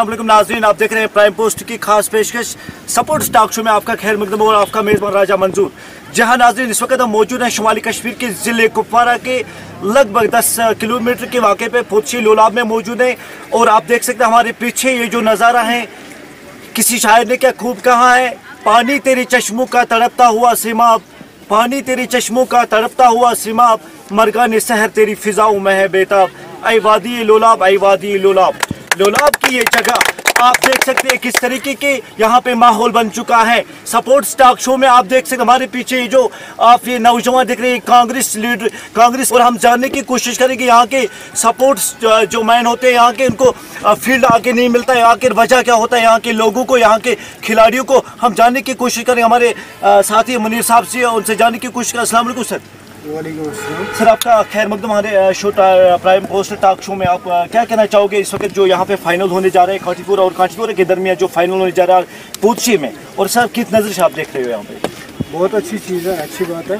अल्लाम नाजरीन, आप देख रहे हैं प्राइम पोस्ट की खास पेशकश। सपोर्ट स्टॉक शो में आपका खैर मकदम और आपका मेज़बान राजा मंजूर। जहाँ नाजरीन, इस वक्त हम मौजूद हैं शुमाली कश्मीर के ज़िले कुपवारा के लगभग 10 किलोमीटर के वाक़े पे फुदशी लोलाब में मौजूद हैं। और आप देख सकते हैं हमारे पीछे ये जो नज़ारा है, किसी शायर ने क्या खूब कहा है, पानी तेरे चश्मों का तड़पता हुआ सिमाब पानी तेरे चश्मों का तड़पता हुआ सिमाब मरगान सहर तेरी फिजाओं में है बेताब। आई वादी लोलाब आई वादी लोलाब। लोलाब की ये जगह। आप देख सकते हैं किस तरीके के यहाँ पे माहौल बन चुका है। सपोर्ट स्टॉक शो में आप देख सकते हमारे पीछे जो आप ये नौजवान देख रहे हैं, कांग्रेस लीडर कांग्रेस और हम जानने की कोशिश करेंगे यहाँ के सपोर्ट्स जो मैन होते हैं, यहाँ के उनको फ़ील्ड आके नहीं मिलता है आखिर वजह क्या होता है, यहाँ के लोगों को, यहाँ के खिलाड़ियों को हम जानने की कोशिश करें। हमारे साथी मुनीर साहब से उनसे जानने की कोशिश करें। असल सर। सर आपका खैर मकदम हमारे show prime post talk show में आप क्या कहना चाहोगे इस वक्त जो यहाँ पे फाइनल होने जा रहे हैं खाटीपुरा और कांचीपुरा के दरमियान जो फाइनल होने जा रहा है पूछी में? और सर किस नज़र से आप देख रहे हो यहाँ पे? बहुत अच्छी चीज़ है अच्छी बात है।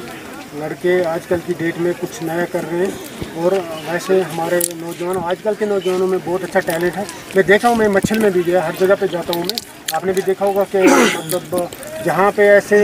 लड़के आजकल की डेट में कुछ नया कर रहे हैं। और वैसे हमारे नौजवानों आजकल के नौजवानों में बहुत अच्छा टैलेंट है। मैं देखा हूँ मैं मच्छल में भी गया हर जगह पे जाता हूँ मैं। आपने भी देखा होगा कि मतलब जहाँ पे ऐसे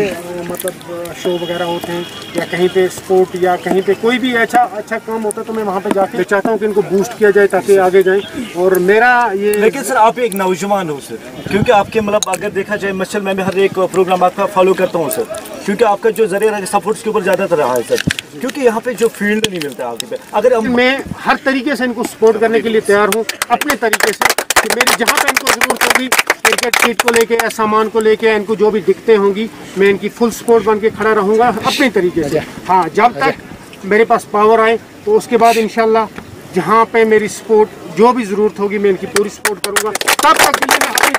मतलब शो वगैरह होते हैं या कहीं पे स्पोर्ट या कहीं पे कोई भी अच्छा अच्छा काम होता है तो मैं वहाँ पे जाके चाहता हूँ कि इनको बूस्ट किया जाए ताकि आगे जाएँ। और मेरा ये लेकिन सर आप एक नौजवान हो सर। क्योंकि आपके मतलब अगर देखा जाए मसल में हर एक प्रोग्राम आपका फॉलो करता हूँ सर। क्योंकि आपका जो ज़रिए सपोर्ट्स के ऊपर ज़्यादातर रहा है सर। क्योंकि यहाँ पे जो फ़ील्ड नहीं मिलता आपके पे। अगर मैं हर तरीके से इनको सपोर्ट करने के लिए तैयार हूँ अपने तरीके से। कि मेरी जहाँ पे इनको ज़रूरत होगी क्रिकेट किट को लेके या सामान को लेके इनको जो भी दिक्कतें होंगी मैं इनकी फुल सपोर्ट बन के खड़ा रहूँगा अपने तरीके से। हाँ जब तक मेरे पास पावर आए तो उसके बाद इनशाला जहाँ पे मेरी सपोर्ट जो भी ज़रूरत होगी मैं इनकी पूरी सपोर्ट करूँगा। तब तक के लिए मैं अपनी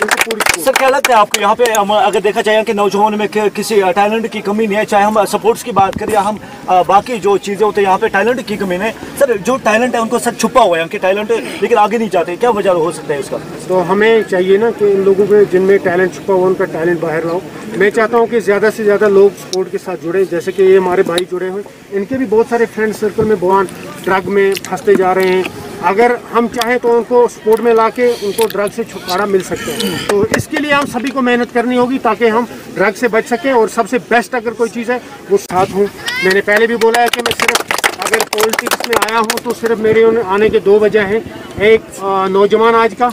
सर क्या लगता है आपको यहाँ पे हम अगर देखा जाए कि नौजवान में किसी टैलेंट की कमी नहीं है चाहे हम सपोर्ट्स की बात करें या हम बाकी जो चीज़ें होती है यहाँ पे टैलेंट की कमी नहीं। है सर जो टैलेंट है उनको सर छुपा हुआ है उनके टैलेंट लेकिन आगे नहीं जाते। क्या वजह हो सकता है इसका? तो हमें चाहिए ना कि इन लोगों के जिनमें टैलेंट छुपा हुआ उनका टैलेंट बाहर लाओ मैं चाहता हूँ कि ज़्यादा से ज़्यादा लोग स्पोर्ट के साथ जुड़े। जैसे कि ये हमारे भाई जुड़े हुए इनके भी बहुत सारे फ्रेंड सर्कल में भगवान ड्रग में फंसते जा रहे हैं। अगर हम चाहें तो उनको स्पोर्ट में लाके उनको ड्रग से छुटकारा मिल सकते हैं। तो इसके लिए हम सभी को मेहनत करनी होगी ताकि हम ड्रग से बच सकें और सबसे बेस्ट अगर कोई चीज़ है, वो साथ हूँ। मैंने पहले भी बोला है कि मैं सिर्फ़ अगर पॉलिटिक्स में आया हूँ तो सिर्फ़ मेरे आने के दो वजह हैं। एक नौजवान आज का,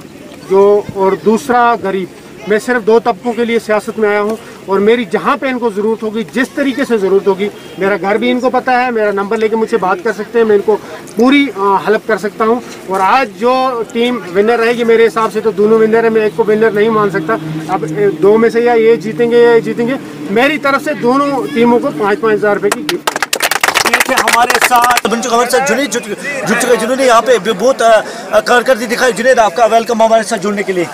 जो और दूसरा गरीब। मैं सिर्फ़ दो तबकों के लिए सियासत में आया हूँ। और मेरी जहाँ पे इनको ज़रूरत होगी जिस तरीके से ज़रूरत होगी मेरा घर भी इनको पता है मेरा नंबर लेके मुझसे बात कर सकते हैं मैं इनको पूरी हेल्प कर सकता हूँ। और आज जो टीम विनर रहेगी मेरे हिसाब से तो दोनों विनर है मैं एक को विनर नहीं मान सकता। अब दो में से या ये जीतेंगे या ये जीतेंगे मेरी तरफ़ से दोनों टीमों को पाँच पाँच हज़ार रुपये की गिफ्ट हमारे साथ हमारे साथ जुनेद जुट जुट चुके जिन्होंने यहाँ पे बहुत कारकर्दी दिखाई। जुनेद आपका वेलकम हमारे साथ जुड़ने के लिए।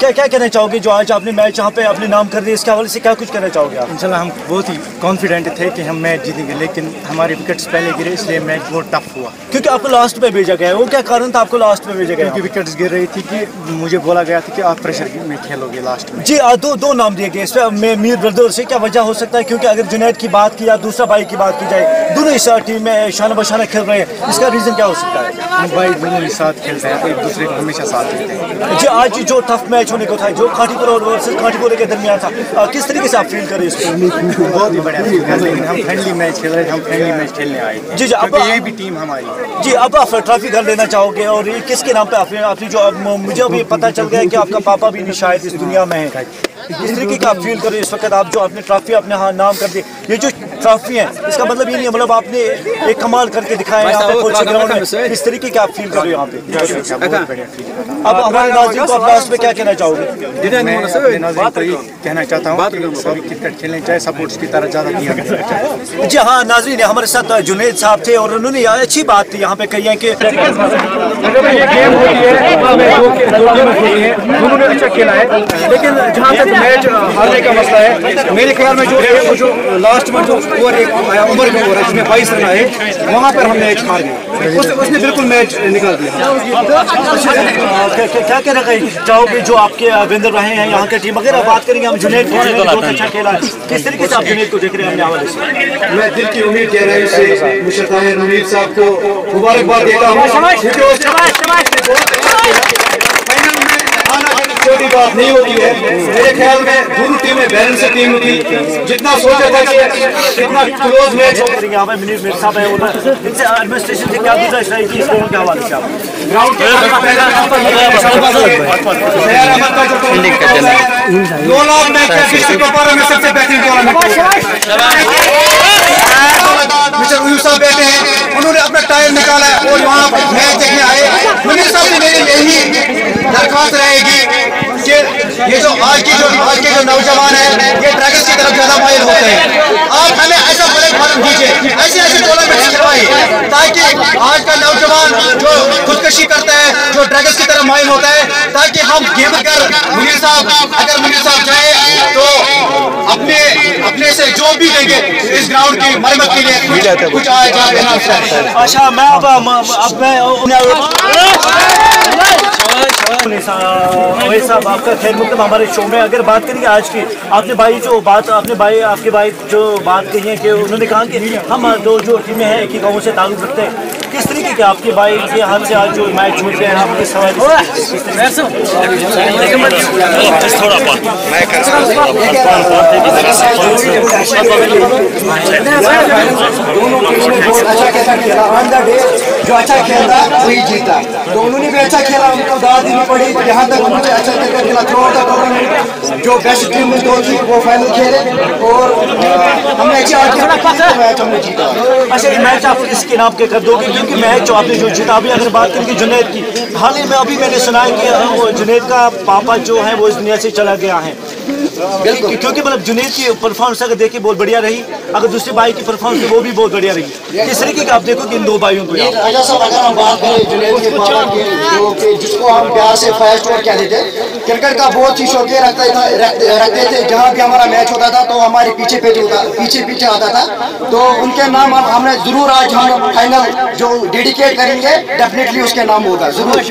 क्या क्या कहना चाहोगे जो आज आपने मैच यहाँ पे अपने नाम कर दिया इसके हवाले से क्या कुछ कहना चाहोगे आप? इंशाल्लाह हम बहुत ही कॉन्फिडेंट थे कि हम मैच जीतेंगे लेकिन हमारे विकेट्स पहले गिरे इसलिए मैच बहुत टफ हुआ। क्योंकि आपको लास्ट में भेजा गया है वो क्या कारण था आपको लास्ट में भेजा गया क्योंकि विकेट्स गिर रही थी कि मुझे बोला गया था कि आप प्रेशर में खेलोगे लास्ट में जी दो दो नाम दिए गए इस पर मीर ब्रदर से क्या वजह हो सकता है? क्योंकि अगर जुनैद की बात की या दूसरा भाई की बात की जाए दोनों इस टीम में शाना बशाना खेल रहे हैं इसका रीज़न क्या हो सकता है? भाई दोनों ही साथ खेलते हैं एक दूसरे को हमेशा साथ देते हैं। जी आज जो टफ मैच होने को था जो खाटीपुर और वर्सेस खाटीपुर के दरमियान था। किस तरीके से आप फील करें इसको बहुत ही बढ़िया। लेकिन हम फ्रेंडली मैच खेल रहे थे हम फ्रेंडली मैच खेलने आए जी जी अब ये भी टीम हमारी जी अब आप ट्रॉफी घर लेना चाहोगे और ये किसके नाम पे आपने आपने जो मुझे अभी पता चल गया कि आपका पापा भी नहीं शायद इस दुनिया में है। इस तरीके का आप फील करें इस वक्त आप जो आपने ट्रॉफी अपने हाँ नाम कर दी ये जो ट्रॉफी है इसका मतलब ये नहीं है मतलब आपने एक कमाल करके दिखाया यहाँ पे ग्राउंड में इस तरीके का आप फील कर रहे हो यहाँ पे। अब हमारे नाजिम को आप लास्ट में क्या कहना चाहोगे? कहना चाहता हूँ सभी क्रिकेट खेलने चाहे सपोर्ट्स की तरह ज़्यादा दिया जी हाँ नाजरीन हमारे साथ जुनेद साहब थे और उन्होंने अच्छी बात थी यहाँ पे कही है कि उन्होंने अच्छा खेला है। लेकिन जहाँ तक मैच हारने का मसला है। मेरे ख्याल में जो वो जो लास्ट में जो ओवर एक आया उम्र में ओवर है जिसमें बाईस रन आए वहाँ पर हम मैच हार गए उस, उसने बिल्कुल मैच निकाल दिया। क्या कहना चाहोगे जो आपके विंदर रहे हैं यहाँ के टीम अगर बात करेंगे हम जुनेद बहुत अच्छा खेला किस तरीके से आप जुनेद को देख रहे हैं हवाले से? मैं दिल की उम्मीद कह रहा हूँ से मुशरफ नवीद साहब को मुबारकबाद देता हूँ। बात नहीं होती है। मेरे ख्याल में दोनों टीमें बैलेंस टीम थी जितना सोचा था कि इतना क्लोज मैच हो। है एडमिनिस्ट्रेशन से क्या गुजारिश रहेगी इस के हवाले से है दो लाख का में सबसे बेहतरीन टूर्नामेंट साहब बैठे हैं। उन्होंने अपना टाइम निकाला है और वहाँ मैच देखने आए। मुनीर साहब से मेरी यही दरख्वास्त रहेगी। ये जो आज की जो आज के जो नौजवान है, ये ड्रग्स की तरफ़ ज़्यादा मायल होते हैं। आप हमें ऐसा बड़े प्लेटफॉर्म दीजिए, ऐसे ऐसे टूर्नामेंट करवाइए, ताकि आज का नौजवान जो खुदकशी करता है, जो ड्रग्स की तरफ़ मायल होता है, ताकि हम गेम कर मुनीर साहब, अगर मुनीर साहब जाए तो अपने से जो भी देंगे, इस ग्राउंड की मरम्मत के लिए कुछ आए जा देना चाहिए अच्छा मैं अब अब मैं साहब आपका खैर मुकदम हमारे शो में अगर बात करेंगे आज की, आपने भाई जो बात, आपने भाई, आपके भाई जो बात कही है कि उन्होंने कहा कि हम दो जो टीमें हैं, एक ही गाँव से ताल्लुक रखते हैं। किस तरीके के आपके भाई के हाथ से आज जो मैच छूट गए हैं, आप किस अच्छा कैसा खेला ऑन जो अच्छा खेलता वही जीता तो उन्होंने भी अच्छा खेला उनको दाद देनी पड़ी यहाँ तक मुझे अच्छा तरीका खेला थ्रू आउट टूर्नामेंट जो बेस्ट टीम में दो थी वो फाइनल खेले और हमने अच्छी मैच हमने जीता अच्छा मैच आप किसके नाम के कर दोगे क्योंकि मैच आपने जो जीता अभी अगर बात करेंगे जुनेद की, हाल ही में अभी मैंने सुना है कि वो जुनेद का पापा जो है, वो इस दुनिया से चला गया है। क्योंकि मतलब जुनेद की परफॉर्मेंस अगर देखिए बहुत बढ़िया रही अगर दूसरे भाई की परफॉर्मेंस वो भी बहुत बढ़िया रही। किस तरीके का आप देखो कि इन दो भाइयों को यहाँ राजा साहब अगर हम बात करें जुनेद के पापा की जो कि जिसको हम प्यार से फास्ट और कहते थे क्रिकेट का बहुत ही शौकीन रखता था रखते, रखते थे। जहाँ भी हमारा मैच होता था तो हमारे पीछे पीछे होता पीछे पीछे आता था। तो उनके नाम हम हमने ज़रूर आज हम फाइनल जो डेडिकेट करेंगे डेफिनेटली उसके नाम होगा ज़रूर।